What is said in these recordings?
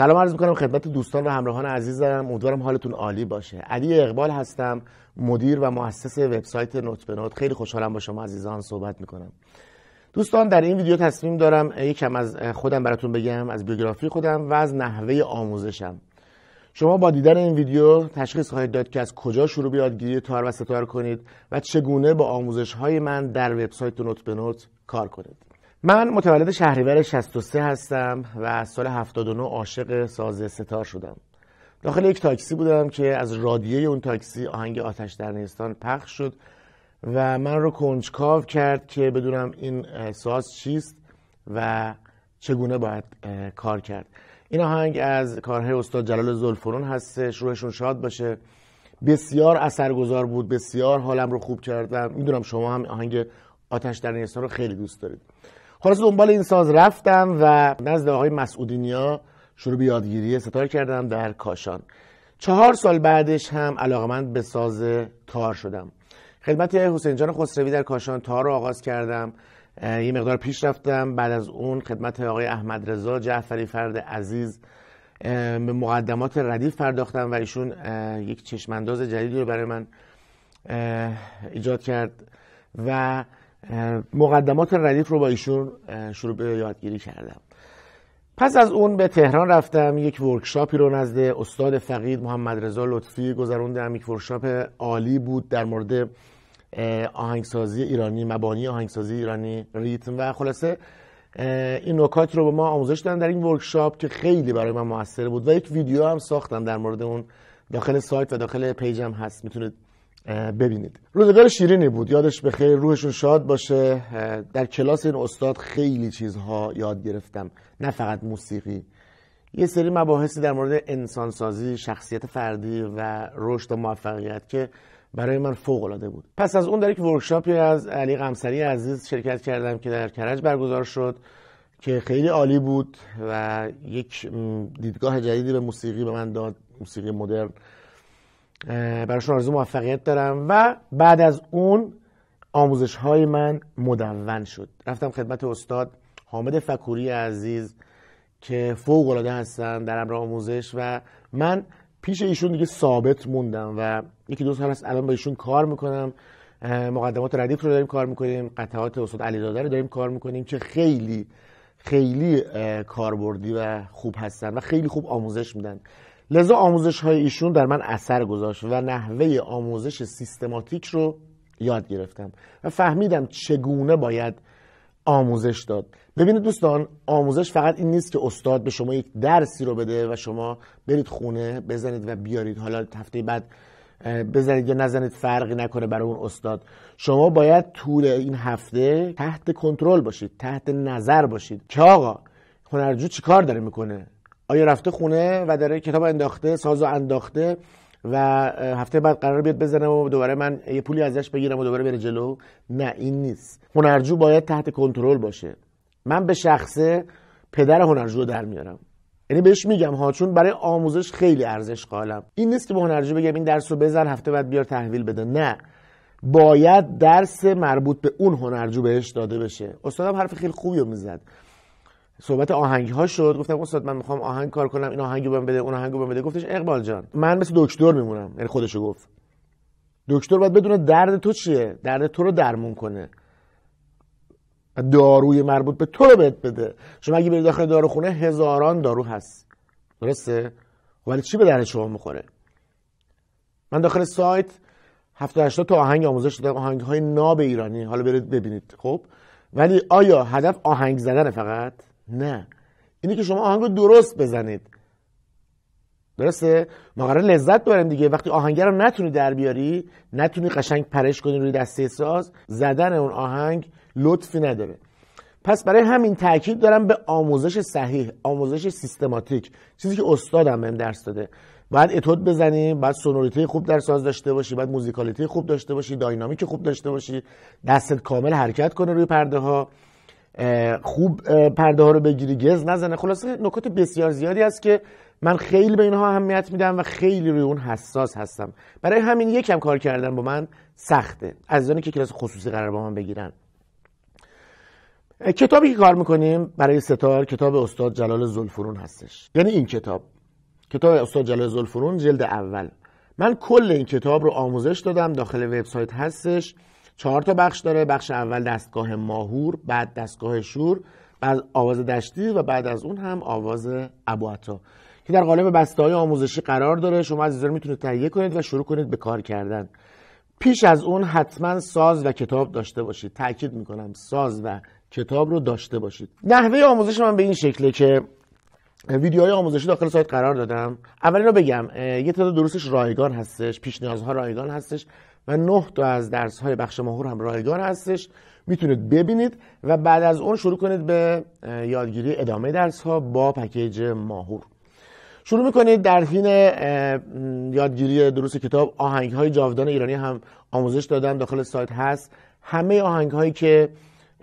سلام عرض می‌کنم خدمت دوستان و همراهان عزیزم. امیدوارم حالتون عالی باشه. علی اقبال هستم مدیر و مؤسس وبسایت نوت به نوت خیلی خوشحالم با شما عزیزان صحبت می‌کنم. دوستان در این ویدیو تصمیم دارم یکم از خودم براتون بگم از بیوگرافی خودم و از نحوه آموزشم. شما با دیدن این ویدیو تشخیص خواهید داد که از کجا شروع به یادگیری تار و ستار کنید و چگونه با آموزش های من در وبسایت نوت به نوت کار کنید. من متولد شهریور 63 هستم و سال 79 عاشق ساز ستار شدم. داخل یک تاکسی بودم که از رادیوی اون تاکسی آهنگ آتش در نیستان پخش شد و من رو کنجکاو کرد که بدونم این ساز چیست و چگونه باید کار کرد. این آهنگ از کارهای استاد جلال زلفرون هستش روحشون شاد باشه. بسیار اثرگذار بود بسیار حالم رو خوب کرد و می‌دونم شما هم آهنگ آتش در نیستان رو خیلی دوست دارید. خلاص دنبال این ساز رفتم و نزد آقای مسعودینیا شروع به یادگیری ستار کردم در کاشان. چهار سال بعدش هم علاقمند به ساز تار شدم. خدمت حسین جان خسروی در کاشان تار رو آغاز کردم. یه مقدار پیش رفتم. بعد از اون خدمت آقای احمد رضا جعفری فرد عزیز به مقدمات ردیف پرداختم و ایشون یک چشمانداز جدیدی رو برای من ایجاد کرد. و مقدمات ردیف رو با ایشون شروع به یادگیری کردم. پس از اون به تهران رفتم یک workshop ی رو نزد استاد فقید محمد رضا لطفی گذروندم یک workshop عالی بود در مورد آهنگسازی ایرانی مبانی آهنگسازی ایرانی ریتم. و خلاصه این نکات رو به ما آموزش دادن در این workshop که خیلی برای من موثر بود. و یک ویدیو هم ساختم در مورد اون. داخل سایت و داخل پیجم هست. می‌تونید ببینید. روزگار شیرینی بود. یادش به خیر روحشون شاد باشه. در کلاس این استاد خیلی چیزها یاد گرفتم. نه فقط موسیقی. یه سری مباحثی در مورد انسانسازی شخصیت فردی و رشد و موفقیت که برای من فوق العاده بود. پس از اون در یک ورکشاپی از علی قمسری عزیز شرکت کردم که در کرج برگزار شد که خیلی عالی بود و یک دیدگاه جدیدی به موسیقی به من داد موسیقی مدرن. براشون آرزو موفقیت دارم. و بعد از اون آموزش های من مدون شد. رفتم خدمت استاد حامد فکوری عزیز که فوق العاده هستن در امر آموزش و من پیش ایشون دیگه ثابت موندم و یکی دو سال هست الان با ایشون کار می‌کنم. مقدمات ردیف رو داریم کار می‌کنیم قطعات استاد علی داده رو داریم کار می‌کنیم که خیلی خیلی کاربردی و خوب هستن و خیلی خوب آموزش میدن. لذا آموزش های ایشون در من اثر گذاشت و نحوه آموزش سیستماتیک رو یاد گرفتم و فهمیدم چگونه باید آموزش داد. ببینید دوستان آموزش فقط این نیست که استاد به شما یک درسی رو بده و شما برید خونه بزنید و بیارید. حالا هفته بعد بزنید یا نزنید فرقی نکنه برای اون استاد. شما باید طول این هفته تحت کنترل باشید تحت نظر باشید که آقا هنرجو چیکار داره می‌کنه؟ آیا رفته خونه و داره کتاب انداخته سازو انداخته و هفته بعد قرار بیاد بزنه و دوباره من یه پولی ازش بگیرم و دوباره بره جلو؟ نه این نیست. هنرجو باید تحت کنترل باشه. من به شخصه پدر هنرجو رو در میارم. یعنی بهش میگم ها چون برای آموزش خیلی ارزش قائلم. این نیست که به هنرجو بگم این درس رو بزن هفته بعد بیار تحویل بده. نه. باید درس مربوط به اون هنرجو بهش داده بشه. استادم حرف خیلی خوبی رو می‌زد. صحبت آهنگ ها شد. گفتم استاد من می‌خوام آهنگ کار کنم. این آهنگو بهم بده اون آهنگو بهم بده. گفتش اقبال جان من مثل دکتر میمونم. یعنی خودشو گفت. دکتر باید بدونه درد تو چیه؟ درد تو رو درمون کنه. داروی مربوط به تو رو بهت بده. شما اگه بری داخل داروخونه هزاران دارو هست. درسته؟ ولی چی به درد شما می‌خوره؟ من داخل سایت 70 80 تا آهنگ آموزش دادم. آهنگ های ناب ایرانی. حالا برید ببینید. خب؟ ولی آیا هدف آهنگ زدن فقط؟ نه. اینی که شما آهنگ رو درست بزنید. درسته؟ ما قرار لذت ببریم دیگه. وقتی آهنگر رو نتونی در بیاری نتونی قشنگ پرش کنی روی دسته ساز زدن اون آهنگ لطفی نداره. پس برای همین تاکید دارم به آموزش صحیح آموزش سیستماتیک. چیزی که استادم بهم درس داده. باید اتود بزنی باید سونوریته خوب در ساز داشته باشی باید موزیکالیته خوب داشته باشی داینامیک خوب داشته باشی. دستت کامل حرکت کنه روی پرده ها خوب پرده ها رو بگیری گز نزنه. خلاصه نکات بسیار زیادی است که من خیلی به اینها اهمیت میدم و خیلی روی اون حساس هستم. برای همین یکم کار کردن با من سخته. عزیزانی که کلاس خصوصی قرار با من بگیرن. کتابی که کار می‌کنیم برای ستار کتاب استاد جلال زلفرون هستش. یعنی این کتاب. کتاب استاد جلال زلفرون جلد اول. من کل این کتاب رو آموزش دادم. داخل وبسایت هستش. چهار تا بخش داره بخش اول دستگاه ماهور بعد دستگاه شور بعد آواز دشتی و بعد از اون هم آواز ابواتا که در قالب بسته های آموزشی قرار داره. شما عزیزان می‌تونید تهیه کنید و شروع کنید به کار کردن. پیش از اون حتما ساز و کتاب داشته باشید. تاکید می‌کنم ساز و کتاب رو داشته باشید. نحوه آموزش من به این شکله که ویدیوهای آموزشی داخل سایت قرار دادم. اولین رو بگم یه تعداد دروسش رایگان هستش پیش نیازها رایگان هستش. و نه تا از درس های بخش ماهور هم رایگان هستش. می‌تونید ببینید و بعد از اون شروع کنید به یادگیری ادامه درس ها با پکیج ماهور. شروع می‌کنید در حین یادگیری دروس کتاب آهنگ های جاودان ایرانی هم آموزش دادم داخل سایت هست. همه آهنگ هایی که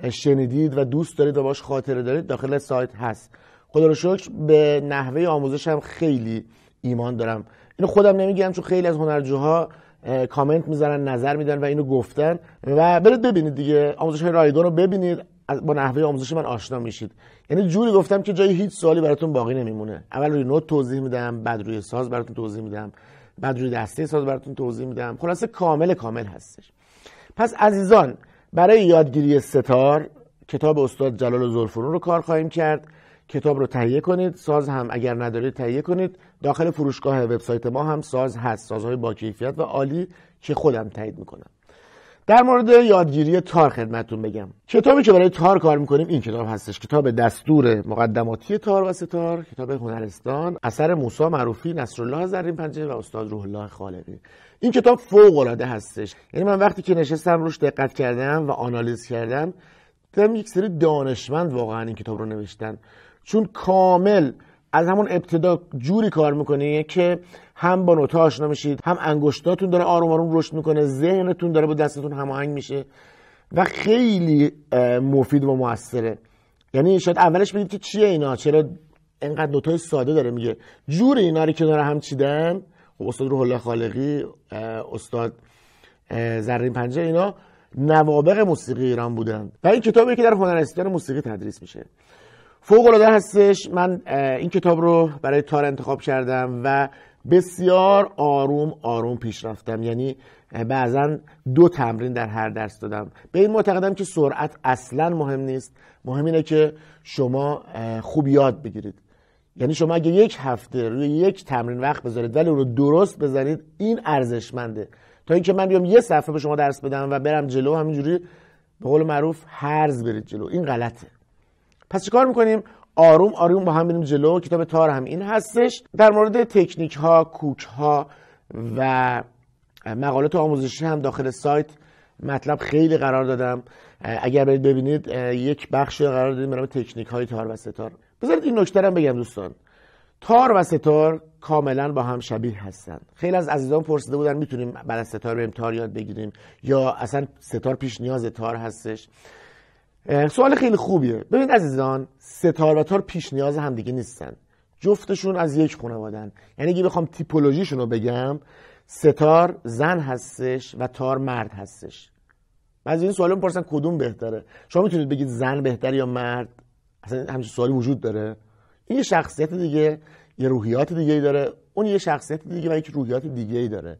شنیدید و دوست دارید و باش خاطره دارید داخل سایت هست. خدا رو شکر به نحوه آموزش هم خیلی ایمان دارم. اینو خودم نمیگم چون خیلی از هنرجوها کامنت می‌زنن نظر میدن و اینو گفتن. و برید ببینید دیگه آموزش های رایگان رو ببینید. با نحوه آموزش من آشنا میشید. یعنی جوری گفتم که جای هیچ سوالی براتون باقی نمیمونه. اول روی نوت توضیح میدم بعد روی ساز براتون توضیح میدم بعد روی دسته ساز براتون توضیح میدم. خلاصه کامل کامل هستش. پس عزیزان برای یادگیری ستار کتاب استاد جلال زلفرون رو کار خواهیم کرد. کتاب رو تهیه کنید. ساز هم اگر ندارید تهیه کنید. داخل فروشگاه وبسایت ما هم ساز هست. سازهای با کیفیت و عالی که خودم تایید می‌کنم. در مورد یادگیری تار خدمتتون بگم. کتابی که برای تار کار می‌کنیم این کتاب هستش. کتاب دستور مقدماتی تار و ستار کتاب هنرستان. اثر موسی معروفی نصرالله زرین پنجه و استاد روح الله خالقی. این کتاب فوق العاده هستش. یعنی من وقتی که نشستم روش دقت کردم و آنالیز کردم دیدم یک سری دانشمند واقعا این کتاب رو نوشتن. چون کامل از همون ابتدا جوری کار می‌کنه که هم با نوتا آشنا میشید هم انگشتاتون داره آروم آروم رشد می‌کنه ذهنتون داره با دستتون هماهنگ میشه و خیلی مفید و موثره. یعنی شاید اولش بگید که چیه اینا؟ چرا اینقدر نوتای ساده داره میگه؟ جور اینا رو کنار هم چیدن؟ خب استاد روح الله خالقی استاد زرین پنجه اینا نوابق موسیقی ایران بودن. و این کتابی که در هنرستان موسیقی تدریس میشه. فوق العاده هستش. من این کتاب رو برای تار انتخاب کردم و بسیار آروم آروم پیش رفتم. یعنی بعضا دو تمرین در هر درس دادم. به این معتقدم که سرعت اصلا مهم نیست. مهم اینه که شما خوب یاد بگیرید. یعنی شما اگه یک هفته روی یک تمرین وقت بذارید ولی رو درست بزنید این ارزشمنده. تا اینکه من بیام یه صفحه به شما درس بدم و برم جلو همینجوری به قول معروف هرز برید جلو. این غلطه. پس چیکار می‌کنیم؟ آروم آروم با هم بریم جلو. کتاب تار هم این هستش. در مورد تکنیک ها کوک ها و مقالات آموزشی هم داخل سایت مطلب خیلی قرار دادم. اگر برید ببینید یک بخش قرار دادیم برای تکنیک های تار و ستار. بذارید این نکته هم بگم دوستان. تار و ستار کاملا با هم شبیه هستن خیلی از عزیزان پرسیده بودن می‌تونیم بعد از ستار بریم تار یاد بگیریم یا اصلا ستار پیش نیاز تار هستش. سوال خیلی خوبیه. ببینید عزیزان ستار و تار پیش نیاز هم دیگه نیستن. جفتشون از یک خانوادن یعنی اگه بخوام تیپولوژیشون رو بگم ستار زن هستش و تار مرد هستش. بعضی این سوال می‌پرسن کدوم بهتره؟ شما می‌تونید بگید زن بهتر یا مرد؟ اصلا همچین سوالی وجود داره. این یه شخصیت دیگه یه روحیات دیگه ای داره. اون یه شخصیت دیگه و یک روحیات دیگه ای داره.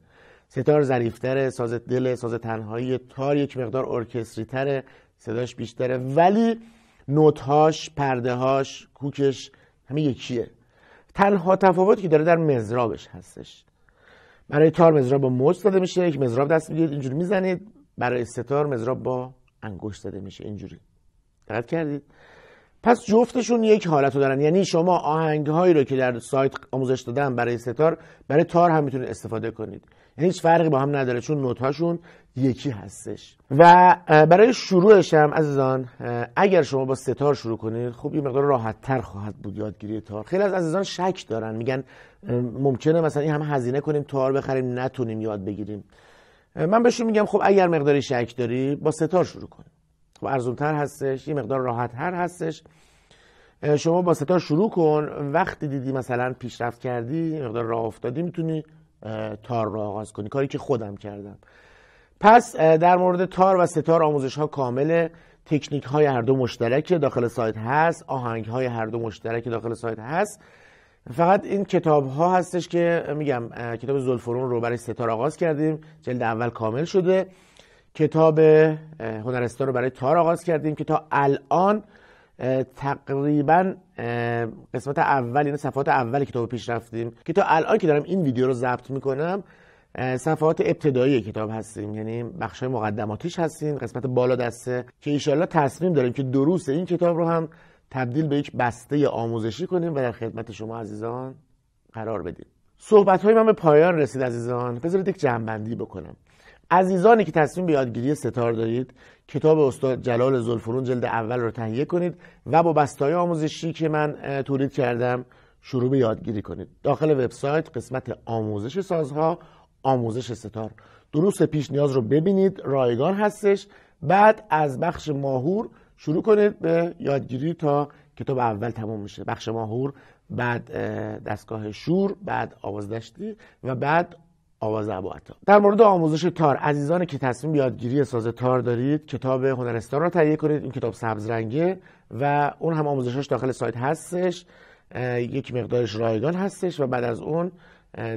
ستار ظریفتره ساز دل ساز تنهایی تار یک مقدار ارکستری تره صداش بیشتره. ولی نوتهاش پردههاش کوکش همه یکیه. تنها تفاوتی که داره در مزرابش هستش. برای تار مزراب با موج زده میشه یک مزراب دست می‌گیرید اینجوری می‌زنید. برای ستار مزراب با انگشت زده میشه اینجوری. دقت کردید. پس جفتشون یک حالت رو دارن. یعنی شما آهنگ هایی رو که در سایت آموزش دادن برای ستار برای تار هم می‌تونید استفاده کنید. یعنی هیچ فرقی با هم نداره چون نوت هاشون یکی هستش. و برای شروعش هم عزیزان اگر شما با ستار شروع کنید خب یه مقدار راحت تر خواهد بود یادگیری تار. خیلی از عزیزان شک دارن میگن ممکنه مثلا این همه هزینه کنیم تار بخریم نتونیم یاد بگیریم. من بهشون میگم خب اگر مقداری شک داری با ستار شروع کن. خب ارزونتر هستش یه مقدار راحت تر هستش شما با ستار شروع کن. وقتی دیدی مثلا پیشرفت کردی مقدار راه افتادی می‌تونی تار رو آغاز کنی. کاری که خودم کردم. پس در مورد تار و ستار آموزش ها کامله تکنیک های هر دو مشترک داخل سایت هست آهنگ های هر دو مشترک داخل سایت هست. فقط این کتاب ها هستش که میگم کتاب زلفرون رو برای ستار آغاز کردیم جلد اول کامل شده. کتاب هنرستان رو برای تار آغاز کردیم که تا الان تقریبا قسمت اول یعنی صفحات اول کتاب پیش رفتیم که تا الان که دارم این ویدیو رو ضبط می‌کنم صفحات ابتدایی کتاب هستیم یعنی بخش مقدماتیش هستیم قسمت بالا دسته که ایشالله تصمیم داریم که دروس این کتاب رو هم تبدیل به یک بسته آموزشی کنیم و در خدمت شما عزیزان قرار بدیم. صحبت های من به پایان رسید عزیزان بذارید یک جنبندی بکنم. عزیزانی که تصمیم به یادگیری ستار دارید کتاب استاد جلال زلفرون جلد اول رو تهیه کنید و با بستای آموزشی که من تولید کردم شروع به یادگیری کنید. داخل وبسایت قسمت آموزش سازها آموزش ستار. دروس پیش نیاز رو ببینید. رایگان هستش. بعد از بخش ماهور شروع کنید به یادگیری تا کتاب اول تموم میشه. بخش ماهور بعد دستگاه شور بعد آوازدشتی و بعد آواز ابوعطا در مورد آموزش تار عزیزانی که تصمیم یادگیری ساز تار دارید کتاب هنرستان رو تهیه کنید این کتاب سبز رنگه و اون هم آموزشش داخل سایت هستش. یک مقدارش رایگان هستش و بعد از اون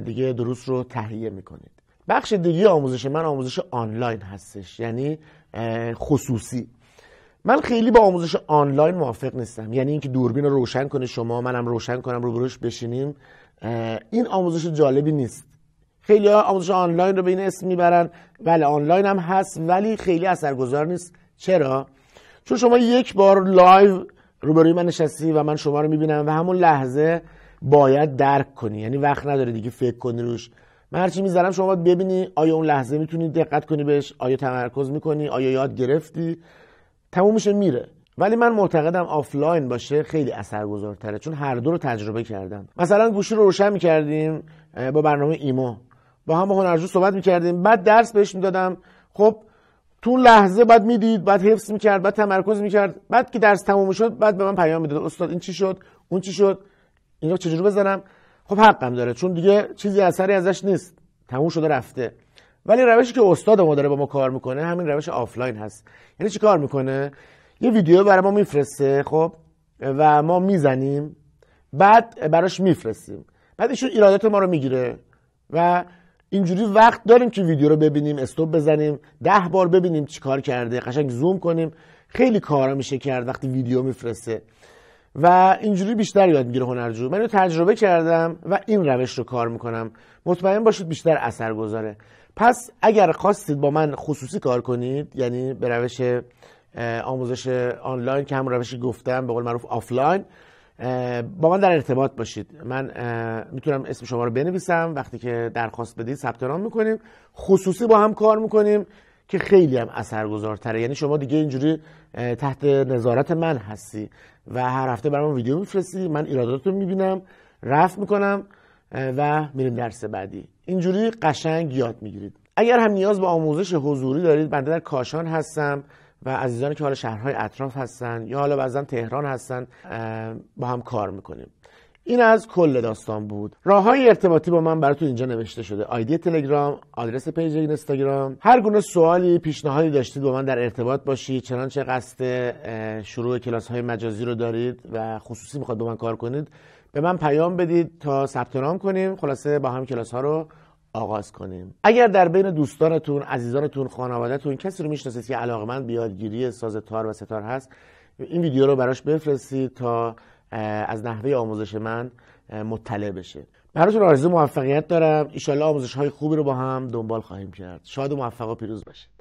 دیگه دروس رو تهیه می‌کنید. بخش دیگه آموزش من آموزش آنلاین هستش یعنی خصوصی. من خیلی با آموزش آنلاین موافق نیستم. یعنی اینکه دوربین رو روشن کنه شما منم روشن کنم رو بروش بشینیم این آموزش جالبی نیست. خیلی ها آموزش آنلاین رو به این اسم می‌برن. بله آنلاین هم هست ولی خیلی اثرگذار نیست. چرا؟ چون شما یک بار live روبروی من نشستی و من شما رو می‌بینم و همون لحظه باید درک کنی. یعنی وقت نداره دیگه فکر کنی روش. من هرچی می‌ذارم شما باید ببینی آیا اون لحظه می‌تونی دقت کنی بهش آیا تمرکز می‌کنی آیا یاد گرفتی. تموم میشه میره. ولی من معتقدم آفلاین باشه خیلی اثرگذارتره چون هر دو رو تجربه کردم. مثلا گوشی رو روشن می‌کردیم با برنامه imo. با هم هنرجو صحبت می‌کردیم. بعد درس بهش می‌دادم. خب تو لحظه بعد می‌دید بعد حفظ می‌کرد بعد تمرکز می‌کرد. بعد که درس تموم شد بعد به من پیام می‌داد. استاد این چی شد؟ اون چی شد؟ اینا چجوری بزنم؟ خب حقم داره چون دیگه چیزی اثری ازش نیست. تموم شده رفته. ولی روشی که استاد ما داره با ما کار می‌کنه همین روش آفلاین هست. یعنی چی کار می‌کنه؟ یه ویدیو برای ما میفرسته خب و ما می‌زنیم. بعد براش میفرستیم. بعد ایشون ایرادات ما رو می‌گیره. و اینجوری وقت داریم که ویدیو رو ببینیم stop بزنیم ده بار ببینیم چیکار کرده قشنگ زوم کنیم. خیلی کارا میشه کرد وقتی ویدیو میفرسته. و اینجوری بیشتر یاد می‌گیره هنرجو. من رو تجربه کردم و این روش رو کار می‌کنم. مطمئن باشید بیشتر اثر گذاره. پس اگر خواستید با من خصوصی کار کنید یعنی به روش آموزش آنلاین که هم روشی گفتم به قول معروف آفلاین با من در ارتباط باشید. من می‌تونم اسم شما رو بنویسم. وقتی که درخواست بدید ثبت نام می‌کنیم. خصوصی با هم کار می‌کنیم که خیلی هم اثرگذارتره. یعنی شما دیگه اینجوری تحت نظارت من هستی. و هر هفته برام ویدیو میفرستی من ایرادات رو می‌بینم رفت می‌کنم و میریم درس بعدی. اینجوری قشنگ یاد می‌گیرید. اگر هم نیاز به آموزش حضوری دارید بنده در کاشان هستم و عزیزانی که حالا شهرهای اطراف هستن یا حالا بعضا تهران هستن با هم کار می‌کنیم. این از کل داستان بود. راه های ارتباطی با من براتون اینجا نوشته شده. ID تلگرام آدرس page اینستاگرام. هر گونه سوالی پیشنهادی داشتید با من در ارتباط باشید. چنانچه قصد شروع کلاس های مجازی رو دارید و خصوصی می‌خواد با من کار کنید به من پیام بدید تا ثبت نام کنیم. خلاصه با هم کلاس ها رو آغاز کنیم. اگر در بین دوستانتون عزیزانتون خانوادهتون کسی رو می‌شناسید که علاقمند به یادگیری ساز تار و سه تار هست این ویدیو رو براش بفرستید تا از نحوه آموزش من مطلع بشه. براتون آرزو موفقیت دارم. ایشالله آموزش های خوبی رو با هم دنبال خواهیم کرد. شاد و موفق و پیروز باشید.